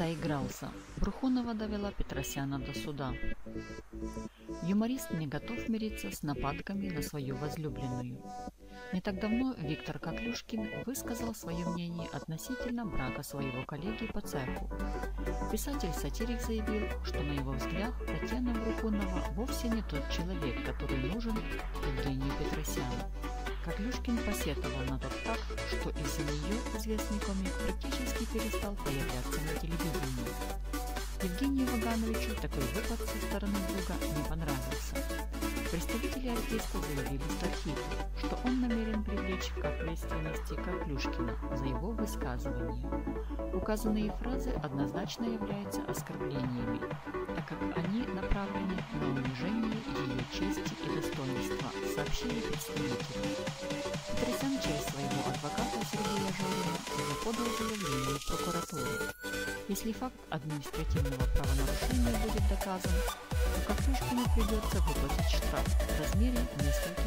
доигрался. Брухунова довела Петросяна до суда. Юморист не готов мириться с нападками на свою возлюбленную. Не так давно Виктор Коклюшкин высказал свое мнение относительно брака своего коллеги по цеху. Писатель-сатирик заявил, что на его взгляд Татьяна Брухунова вовсе не тот человек, который нужен Евгению Петросяну. Коклюшкин посетовал на тот факт, что из-за нее известный комик практически перестал появляться на Вагановичу такой выпад со стороны друга не понравился. Представители артиста заявили Стархиту, что он намерен привлечь к ответственности Коклюшкина за его высказывания. Указанные фразы однозначно являются оскорблениями, так как они направлены на унижение ее чести и достоинства, сообщили представители. Петросян через своего адвоката Сергея Жорина уже Если факт административного правонарушения будет доказан, то Коклюшкину придется выплатить штраф в размере нескольких.